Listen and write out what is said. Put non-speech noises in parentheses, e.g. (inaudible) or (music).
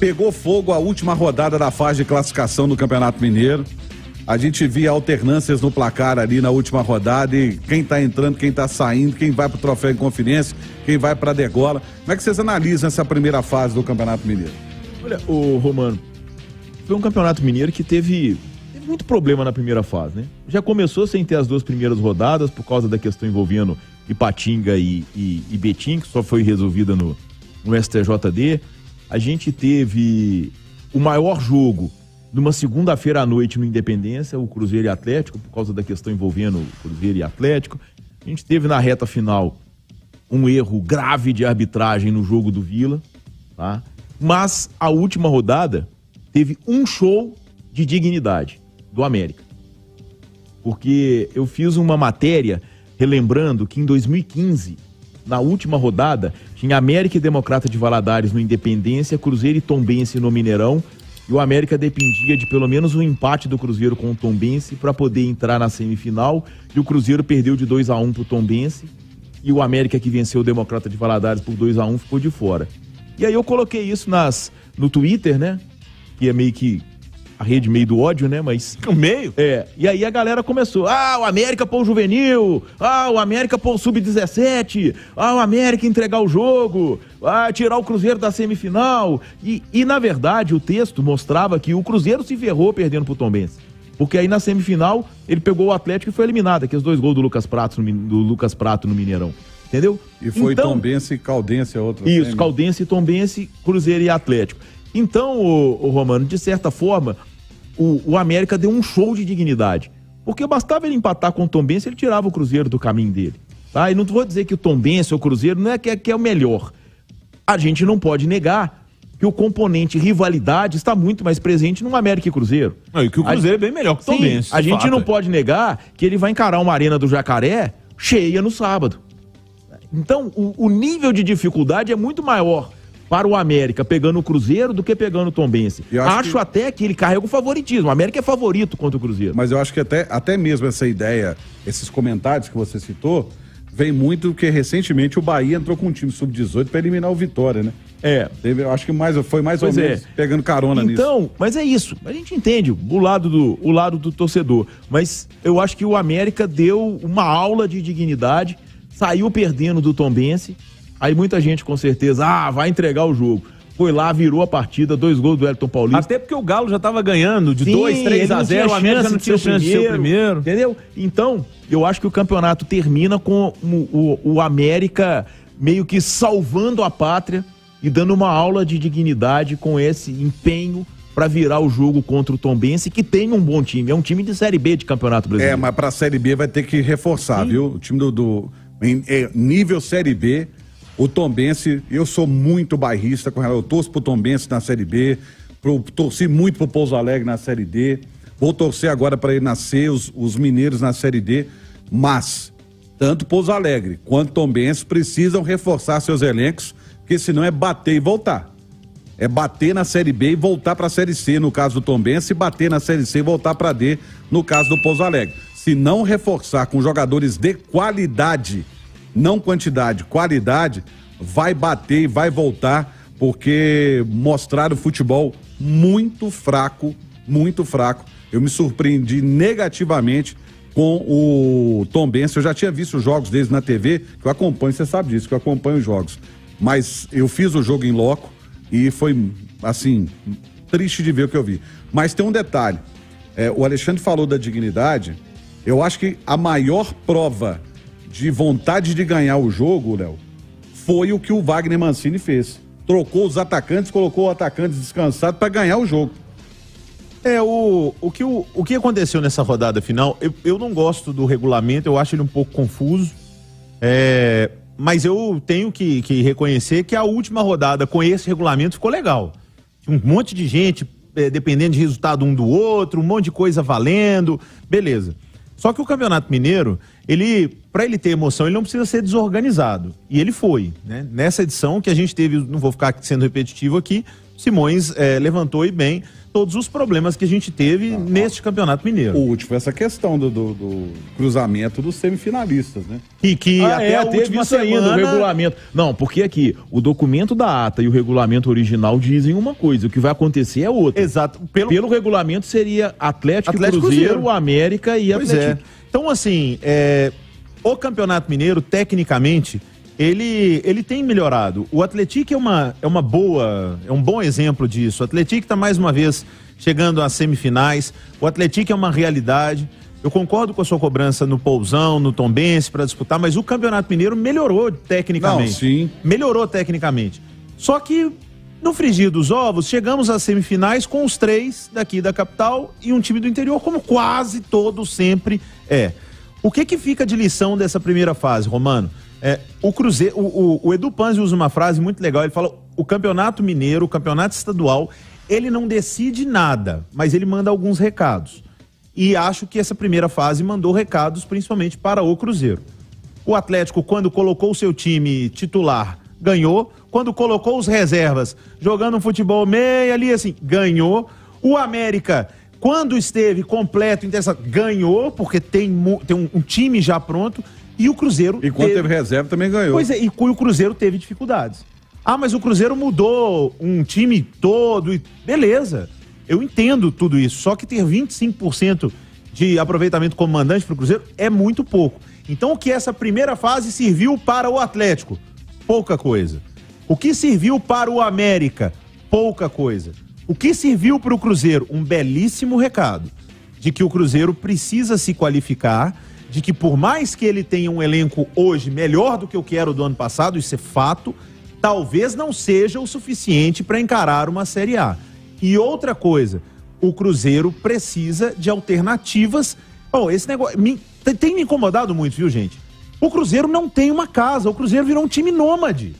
pegou fogo a última rodada da fase de classificação do Campeonato Mineiro. A gente via alternâncias no placar ali na última rodada e quem tá entrando, quem tá saindo, quem vai pro troféu em conferência, quem vai pra degola. Como é que vocês analisam essa primeira fase do Campeonato Mineiro? Olha, o Romano, foi um campeonato mineiro que teve, teve muito problema na primeira fase, né? Já começou sem ter as duas primeiras rodadas por causa da questão envolvendo Ipatinga e, e, e Betim, que só foi resolvida no, no STJD. A gente teve o maior jogo numa segunda-feira à noite no Independência, o Cruzeiro e Atlético, por causa da questão envolvendo o Cruzeiro e Atlético. A gente teve na reta final um erro grave de arbitragem no jogo do Vila, tá? Mas a última rodada teve um show de dignidade do América. Porque eu fiz uma matéria relembrando que em 2015, na última rodada, tinha América e Democrata de Valadares no Independência, Cruzeiro e Tombense no Mineirão, e o América dependia de pelo menos um empate do Cruzeiro com o Tombense para poder entrar na semifinal. E o Cruzeiro perdeu de 2 a 1 para o Tombense. E o América, que venceu o Democrata de Valadares por 2 a 1 ficou de fora. E aí eu coloquei isso nas, no Twitter, né? Que é meio que a rede meio do ódio, né? Mas. (laughs) O meio? É. E aí a galera começou. Ah, o América pôr o juvenil. Ah, o América pôr o sub-17. Ah, o América entregar o jogo. Ah, tirar o Cruzeiro da semifinal. E, e, na verdade, o texto mostrava que o Cruzeiro se ferrou perdendo pro Tombense. Porque aí na semifinal ele pegou o Atlético e foi eliminado. Aqueles dois gols do Lucas Prato no, do Lucas Prato no Mineirão. Entendeu? E foi então, Tombense e Caldense a outra. Isso, Caldense, Tombense, Cruzeiro e Atlético. Então, o, o Romano, de certa forma, o, o América deu um show de dignidade. Porque bastava ele empatar com o Tombense, ele tirava o Cruzeiro do caminho dele. Tá? E não vou dizer que o Tombense ou o Cruzeiro não é que, é que é o melhor. A gente não pode negar que o componente rivalidade está muito mais presente no América e Cruzeiro. Não, e que o Cruzeiro a, é bem melhor que o Tombense. a gente fato, não é. pode negar que ele vai encarar uma arena do Jacaré cheia no sábado. Então, o, o nível de dificuldade é muito maior para o América pegando o Cruzeiro do que pegando o Tombense. Acho, acho que... até que ele carrega o favoritismo. O América é favorito contra o Cruzeiro. Mas eu acho que até, até mesmo essa ideia, esses comentários que você citou, vem muito porque recentemente o Bahia entrou com um time sub-18 para eliminar o Vitória, né? É. Teve, acho que mais, foi mais pois ou é. menos pegando carona então, nisso. Então, mas é isso. A gente entende o lado, do, o lado do torcedor. Mas eu acho que o América deu uma aula de dignidade, saiu perdendo do Tombense Aí muita gente com certeza, ah, vai entregar o jogo. Foi lá, virou a partida, dois gols do Elton Paulista. Até porque o Galo já estava ganhando de 2, 3 a 0, o América não tinha chance de ser o primeiro. Entendeu? Então, eu acho que o campeonato termina com o, o, o América meio que salvando a pátria e dando uma aula de dignidade com esse empenho para virar o jogo contra o Tombense, que tem um bom time. É um time de Série B de Campeonato Brasileiro. É, mas para a Série B vai ter que reforçar, Sim. viu? O time do, do em, é, nível Série B o Tombense, eu sou muito bairrista com relação. Eu torço pro Tombense na Série B, pro, torci muito pro Pouso Alegre na Série D. Vou torcer agora para ele nascer, os, os mineiros na Série D. Mas, tanto Pouso Alegre quanto Tombense precisam reforçar seus elencos, porque senão é bater e voltar. É bater na Série B e voltar para a Série C, no caso do Tombense, e bater na Série C e voltar para D, no caso do Pouso Alegre. Se não reforçar com jogadores de qualidade não quantidade, qualidade, vai bater e vai voltar, porque mostraram futebol muito fraco, muito fraco. Eu me surpreendi negativamente com o Tom Benson. Eu já tinha visto os jogos deles na TV, que eu acompanho, você sabe disso, que eu acompanho os jogos. Mas eu fiz o jogo em loco e foi, assim, triste de ver o que eu vi. Mas tem um detalhe: é, o Alexandre falou da dignidade. Eu acho que a maior prova de vontade de ganhar o jogo, Léo, foi o que o Wagner Mancini fez. Trocou os atacantes, colocou o atacante descansado para ganhar o jogo. É, o, o, que, o, o que aconteceu nessa rodada final, eu, eu não gosto do regulamento, eu acho ele um pouco confuso. É, mas eu tenho que, que reconhecer que a última rodada com esse regulamento ficou legal. Tinha um monte de gente é, dependendo de resultado um do outro, um monte de coisa valendo, beleza. Só que o Campeonato Mineiro, ele, para ele ter emoção, ele não precisa ser desorganizado. E ele foi, né? Nessa edição que a gente teve, não vou ficar sendo repetitivo aqui, Simões é, levantou e bem todos os problemas que a gente teve neste Campeonato Mineiro. O último, essa questão do, do, do cruzamento dos semifinalistas, né? E que ah, até é, última isso semana... ainda, o regulamento. Não, porque aqui, o documento da ata e o regulamento original dizem uma coisa, o que vai acontecer é outra. Exato. Pelo, Pelo regulamento seria Atlético, Atlético Cruzeiro, Cruzeiro, América e pois Atlético. É. Então, assim, é, o Campeonato Mineiro, tecnicamente, ele, ele tem melhorado. O Atlético é uma, é uma boa, é um bom exemplo disso. O Atlético está mais uma vez chegando às semifinais. O Atlético é uma realidade. Eu concordo com a sua cobrança no Pousão, no Tombense para disputar, mas o Campeonato Mineiro melhorou tecnicamente. Não, sim. Melhorou tecnicamente. Só que no frigir dos ovos, chegamos às semifinais com os três daqui da capital e um time do interior, como quase todo sempre é. O que que fica de lição dessa primeira fase, Romano? É, o Cruzeiro, o, o, o Edu Panzi usa uma frase muito legal. Ele fala: o campeonato mineiro, o campeonato estadual, ele não decide nada, mas ele manda alguns recados. E acho que essa primeira fase mandou recados, principalmente para o Cruzeiro. O Atlético, quando colocou o seu time titular, ganhou. Quando colocou os reservas, jogando um futebol meio ali, assim, ganhou. O América, quando esteve completo, ganhou, porque tem, tem um, um time já pronto. E o Cruzeiro. E quando teve... teve reserva também ganhou. Pois é, e o Cruzeiro teve dificuldades. Ah, mas o Cruzeiro mudou um time todo e. Beleza. Eu entendo tudo isso. Só que ter 25% de aproveitamento como mandante para o Cruzeiro é muito pouco. Então, o que essa primeira fase serviu para o Atlético? Pouca coisa. O que serviu para o América? Pouca coisa. O que serviu para o Cruzeiro? Um belíssimo recado de que o Cruzeiro precisa se qualificar de que por mais que ele tenha um elenco hoje melhor do que o que era o do ano passado, isso é fato, talvez não seja o suficiente para encarar uma Série A. E outra coisa, o Cruzeiro precisa de alternativas. Oh, esse negócio me, tem me incomodado muito, viu, gente? O Cruzeiro não tem uma casa, o Cruzeiro virou um time nômade.